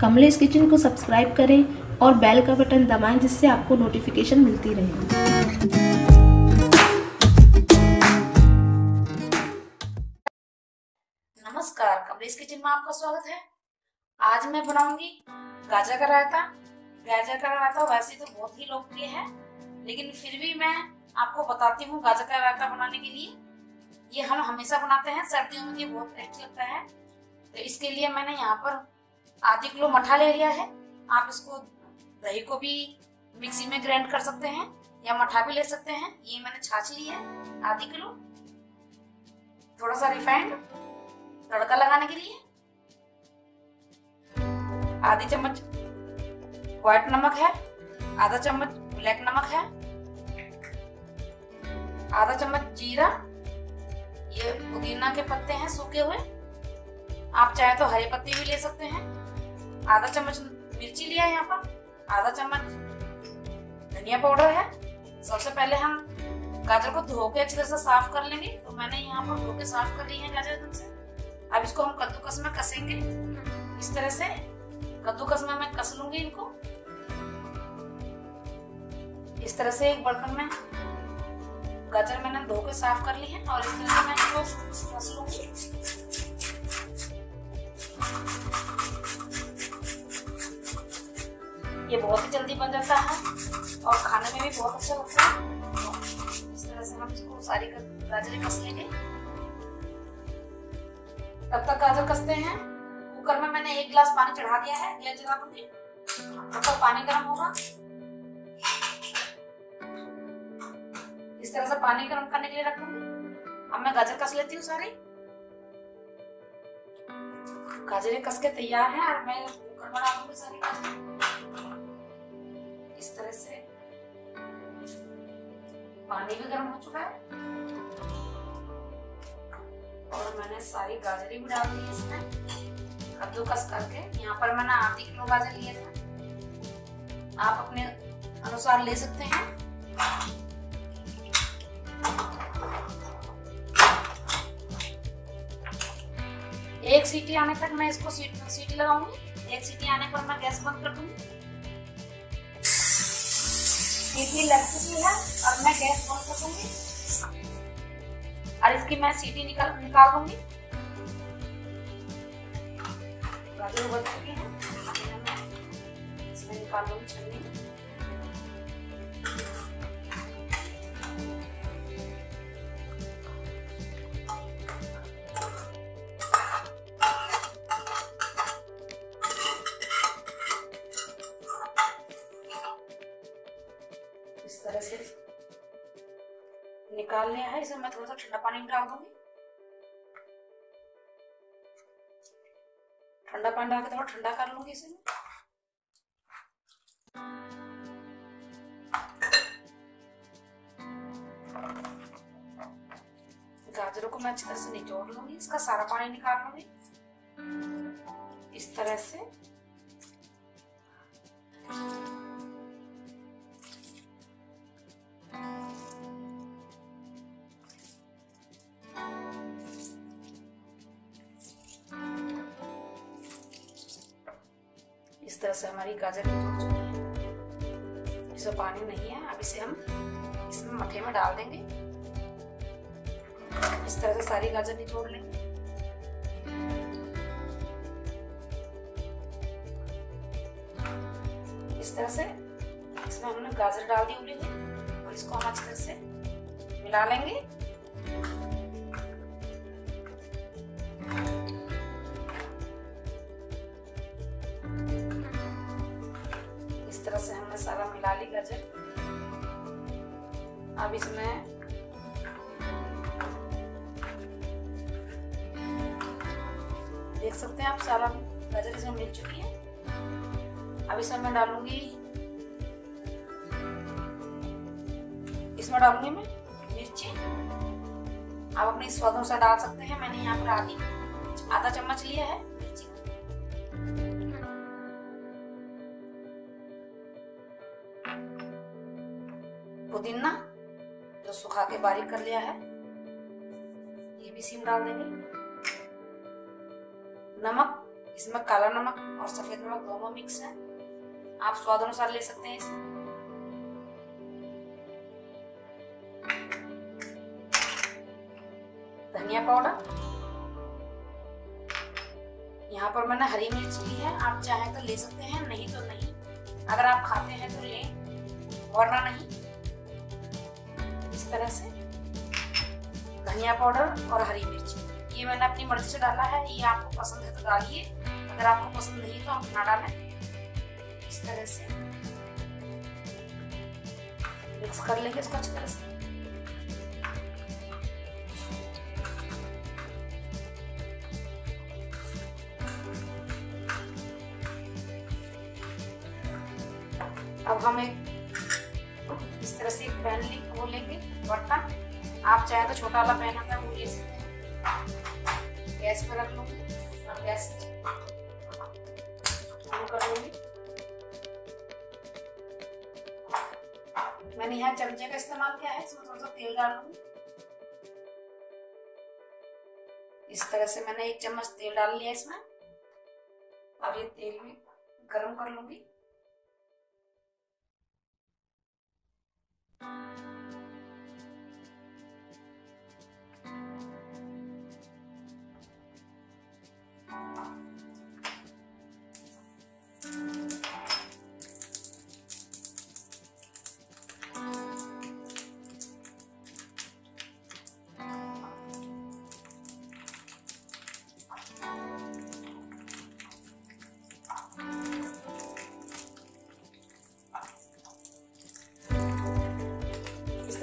Kamlesh kitchen को subscribe करें और बेल का बटन दबाएँ जिससे आपको नोटिफिकेशन मिलती रहे। नमस्कार, कमलेश किचन में आपका स्वागत है। आज मैं बनाऊँगी गाजर का रायता। गाजर का रायता वैसे तो बहुत ही लोकप्रिय है, लेकिन फिर भी मैं आपको बताती हूँ गाजर का रायता बनाने के लिए। ये हम हमेशा बनाते हैं, सर्दियों में ये बहुत टेस्टी लगता है। तो इसके लिए मैंने यहाँ पर आधी किलो मठा ले लिया है। आप इसको दही को भी मिक्सी में ग्राइंड कर सकते हैं या मठा भी ले सकते हैं। ये मैंने छाछ ली है आधी किलो थोड़ा सा रिफाइंड तड़का लगाने के लिए। आधी चम्मच व्हाइट नमक है, आधा चम्मच ब्लैक नमक है, आधा चम्मच जीरा। ये पुदीना के पत्ते हैं सूखे हुए। आप चाहे तो हरे पत्ते भी ले सकते हैं। आधा चम्मच मिर्ची लिया यहाँ पर। आधा चम्मच धनिया पाउडर है। सबसे पहले हम गाजर को धो के अच्छी से साफ़ कर लेंगे। तो मैंने यहाँ पर धो के साफ़ कर ली है गाजर एकदम से। अब इसको हम कद्दूकस में कसेंगे। इस तरह से कद्दूकस में मैं कस लूँगी इनको। इस तरह से एक बर्तन में गाजर मैंने धो के साफ़ कर ली है और इस तरह से मैं इसको कस लूँगी। ये बहुत ही जल्दी बन जाता है और खाने में भी बहुत अच्छा लगता है। इस तरह से हम इसको सारी गाजरें कस लेंगे। तब तक गाजर कसते हैं। कुकर में मैंने एक गिलास पानी चढ़ा दिया है। गैस जला दूँगी तब तक पानी गर्म होगा। इस तरह से पानी गर्म करने के लिए रख दूँगी अब मैं गाजर कस लेती हूँ सारी। गाजरें कस के तैयार है और मैं कुकर में डालूँगी सारी गाजर। इस तरह से पानी भी गर्म हो चुका है। और मैंने सारी गाजरी भी डाल दी इसमें। कद्दूकस करके। यहाँ पर मैंने आधी किलो गाजर लिए थे। आप अपने अनुसार ले सकते हैं। एक सीटी आने तक मैं इसको सीटी, सीटी लगाऊँगी। एक सीटी आने पर मैं गैस बंद कर दूँगी। सीटी लग चुकी है और मैं गैस बंद कर दूँगी और इसकी मैं सीटी निकाल निकाल दूँगी गाजर उबल चुकी है। इसमें निकाल दूँगी छन्नी निकाल लिया है इसे मैं थोड़ा सा ठंडा पानी डाल दूँगी। ठंडा पानी डाल के थोड़ा ठंडा कर लूँगी इसे। गाजरों को मैं अच्छी तरह से निचोड़ लूँगी, इसका सारा पानी निकाल लूँगी। इस तरह से। तरह से हमारी गाजर निकल चुकी है। इसमें पानी नहीं है, अब इसे हम इसमें मठे में डाल देंगे। इस तरह से सारी गाजर निचोड़ लेंगे। इस तरह से इसमें हमने गाजर डाल दी उबली हुई और इसको हम अच्छी से मिला लेंगे। गाजर अब इसमें देख सकते हैं आप, सारा गाजर इसमें मिल चुकी है। अब इसमें मैं डालूँगी, इसमें डालूँगी मैं मिर्ची। आप अपने स्वाद अनुसार डाल सकते हैं। मैंने यहाँ पर आधी, आधा चम्मच लिया है। पुदीना जो सुखा के बारीक कर लिया है। ये भी सीम डाल देंगे। नमक, इसमें काला नमक और सफ़ेद नमक दोनों मिक्स है। आप स्वाद अनुसार ले सकते हैं इसे। धनिया पाउडर। यहाँ पर मैंने हरी मिर्च ली है। आप चाहें तो ले सकते हैं, नहीं तो नहीं। अगर आप खाते हैं तो लें, वरना नहीं। इस तरह से। धनिया पाउडर और हरी मिर्च। ये मैंने अपनी मर्ज़ी से डाला है, ये आपको पसंद है तो डालिए। अगर आपको पसंद नहीं तो आप ना डालें। इस तरह से। मिक्स कर लेंगे इसको अच्छी तरह से। अब हम एक इस तरह से एक पैन वो लेंगे बर्तन। आप चाहे तो छोटा वाला पैन आता है गैस पर रख लूँगी और गैस मैंने यहाँ चमचे का इस्तेमाल किया है, इसमें थोड़ा सा तेल डाल लूँगी इस तरह से मैंने एक चम्मच तेल डाल लिया इसमें। अब ये तेल में गरम कर लूँगी।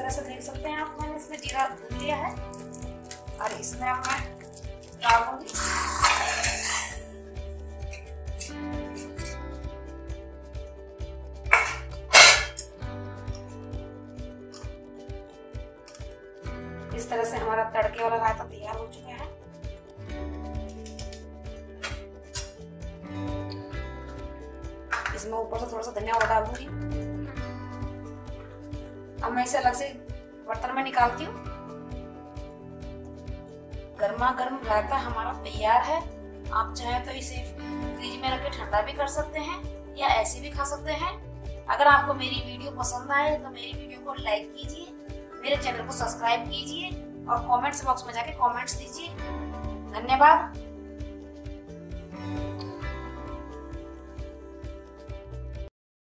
तरह से देख सकते हैं आप। मैंने इसमें जीरा भून लिया है और इसमें अब मैं डालूँगी। इस तरह से हमारा तड़के वाला रायता तैयार हो चुका है। इसमें ऊपर से थोड़ा सा धनिया और डाल दूँगी अब मैं इसे अलग से बर्तन में निकालती हूँ। गर्मा गर्म रायता हमारा तैयार है। आप चाहे तो इसे फ्रिज में रख के ठंडा भी कर सकते हैं या ऐसे भी खा सकते हैं। अगर आपको मेरी वीडियो पसंद आए तो मेरी वीडियो को लाइक कीजिए, मेरे चैनल को सब्सक्राइब कीजिए और कमेंट्स बॉक्स में जाके कमेंट्स दीजिए। धन्यवाद।